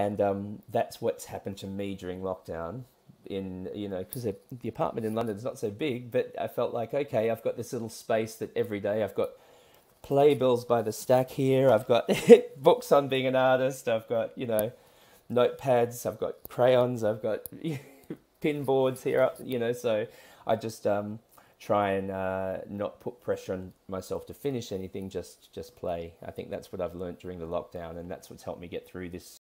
and um, that's what's happened to me during lockdown. In you know, because the apartment in London is not so big, but I felt like okay, I've got this little space that every day I've got playbills by the stack here. I've got books on being an artist. I've got you know notepads. I've got crayons. I've got pin boards here. You know, so I just um, try and uh, not put pressure on myself to finish anything. Just just play. I think that's what I've learned during the lockdown, and that's what's helped me get through this